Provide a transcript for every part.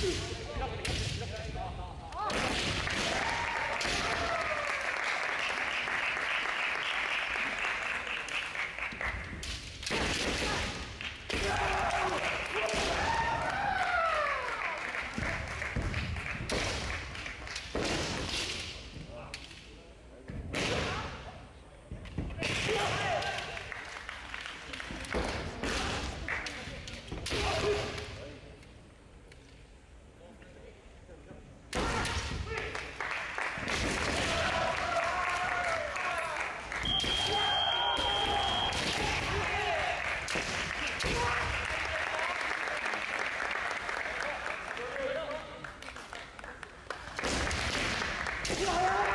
Thank you. Yeah!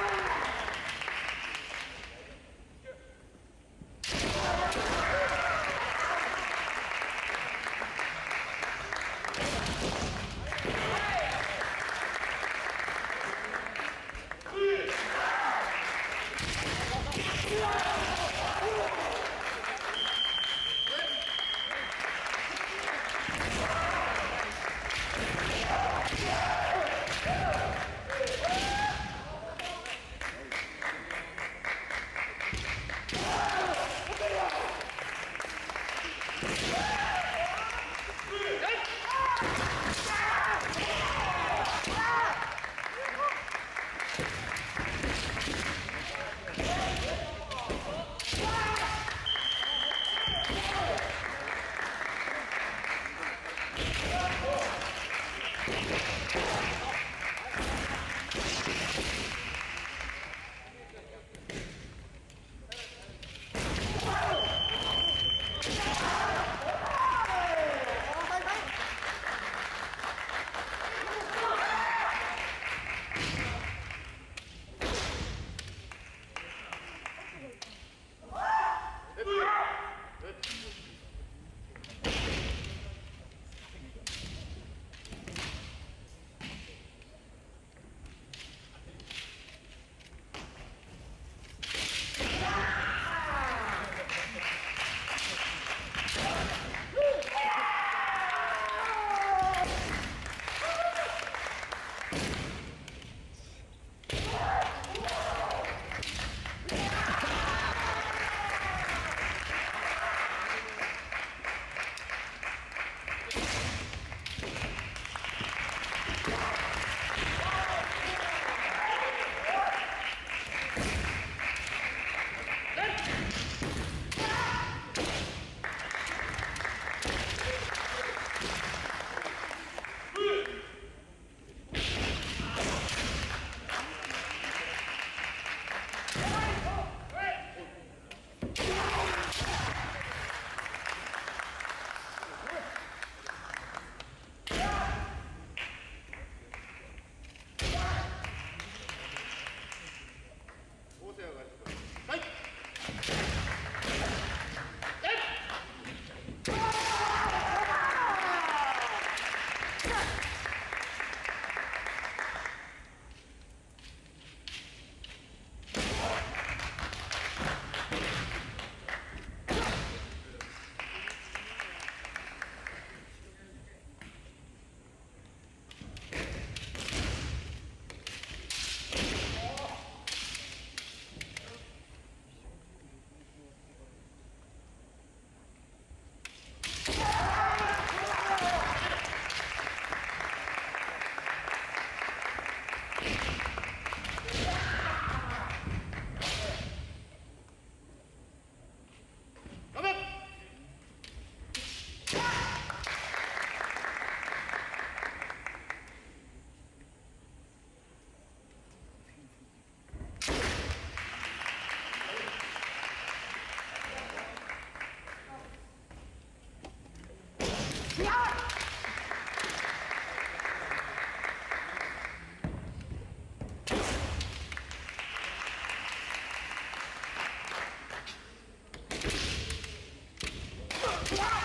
Wow!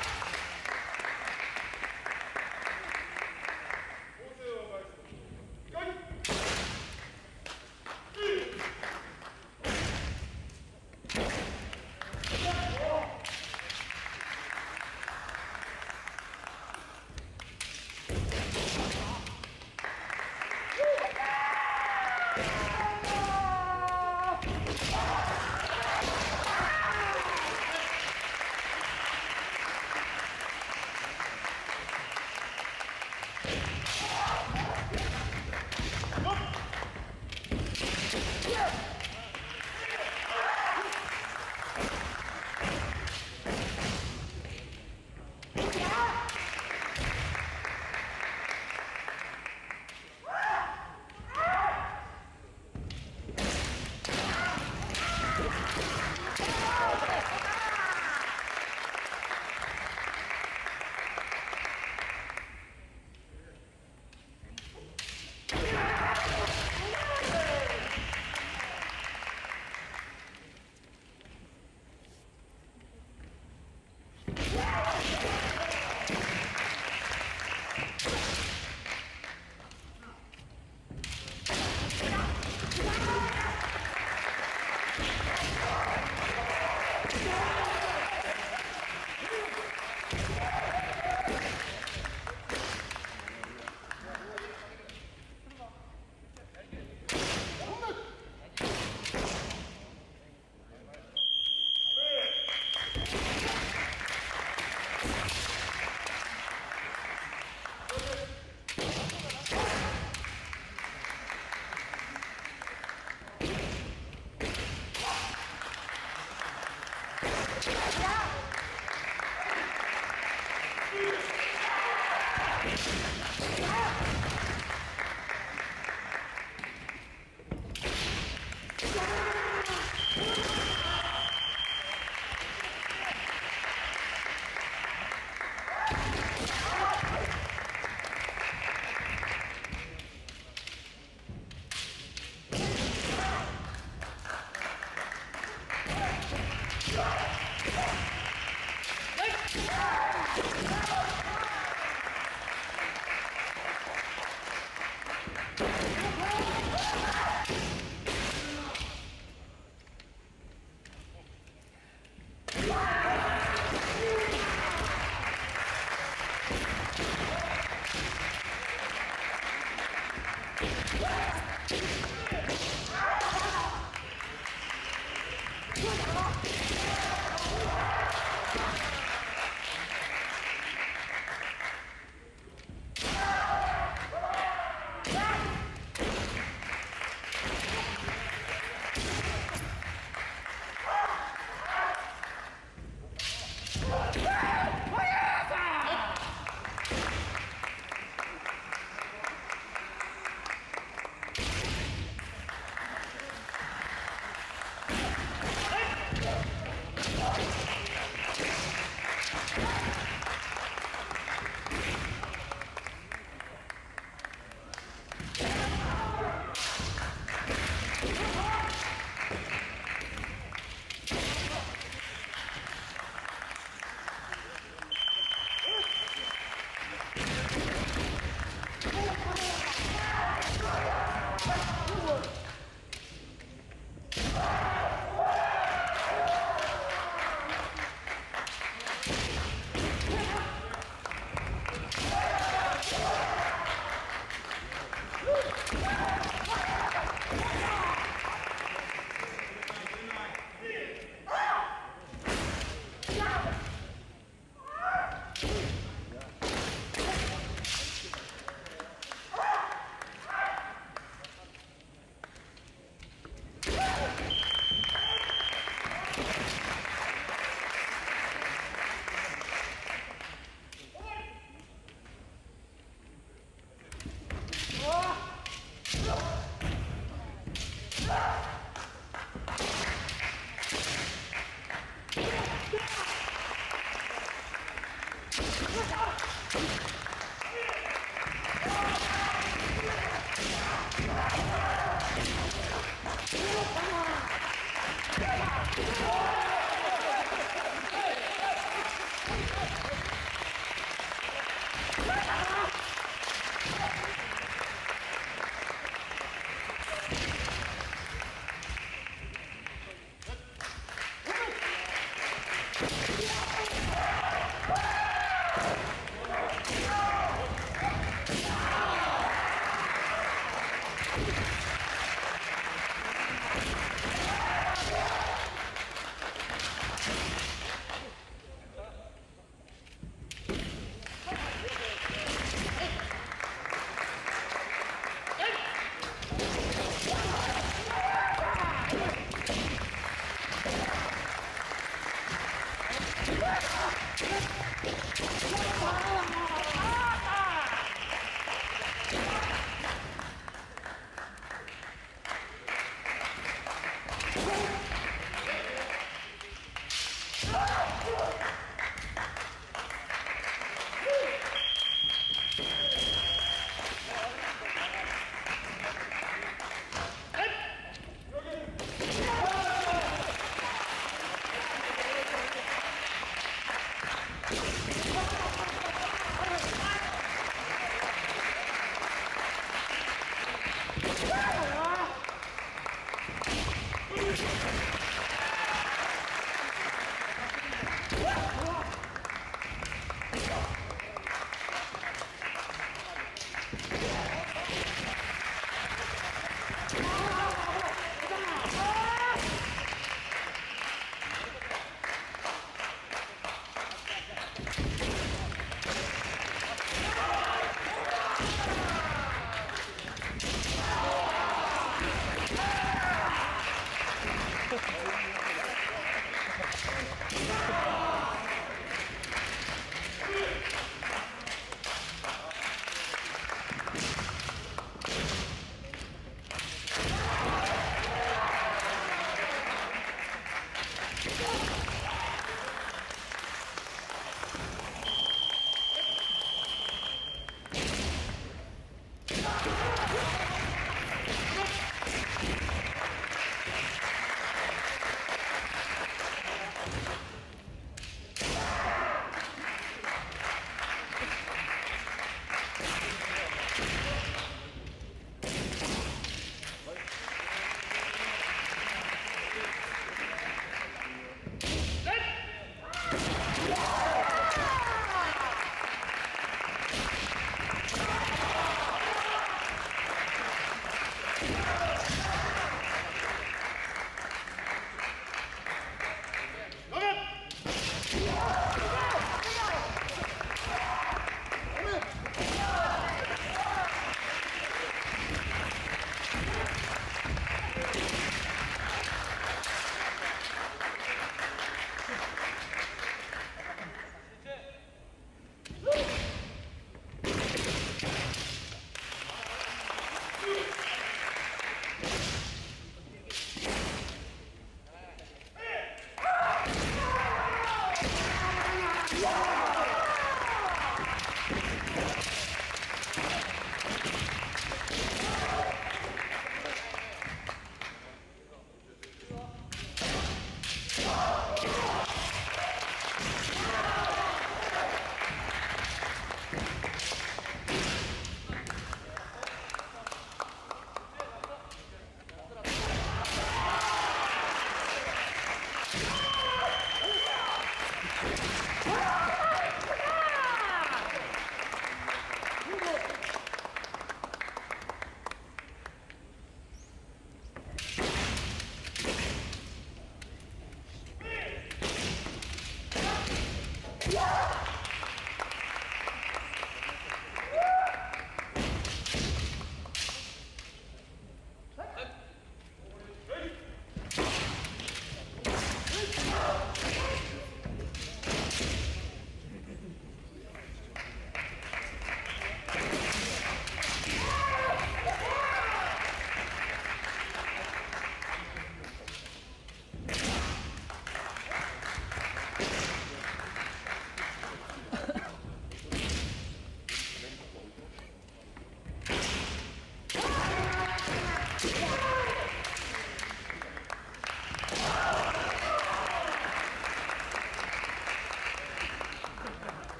Yeah.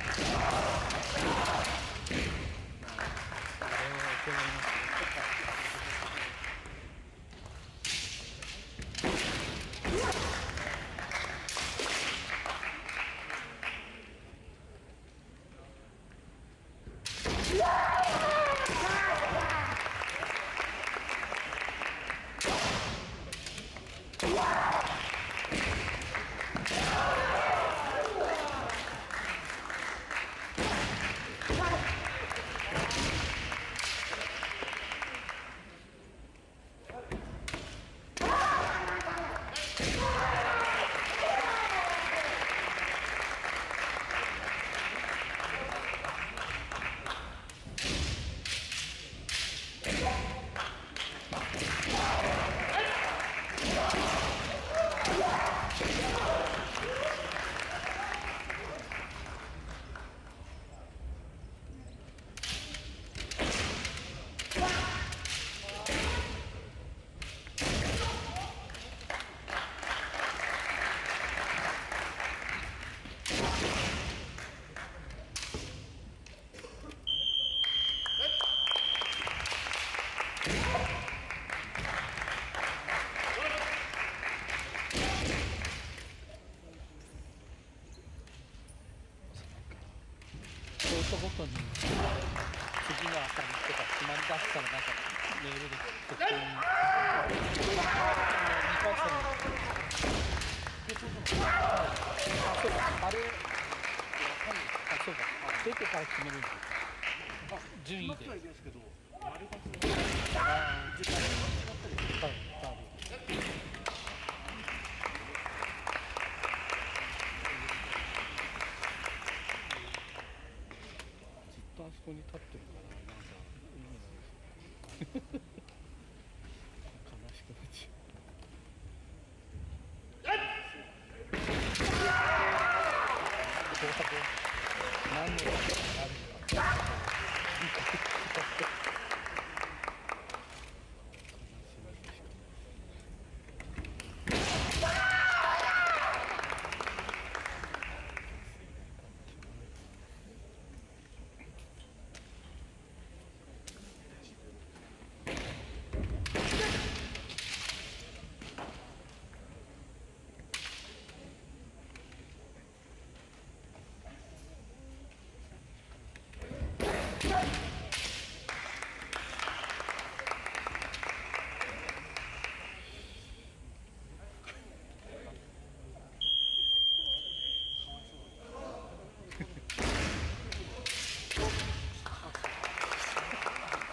あれを行いますョートごとに次の朝にとか決まりだしたらなんかメールで適当にあの2回戦あそうか。あれあそうか。あ出てから決めるんだ。あ順位ではいいですけど丸×あー多分多分ずっとあそこに立ってるのらなんか意味ない悲しくなっちゃう何年かあるのか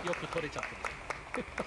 よく取れちゃってる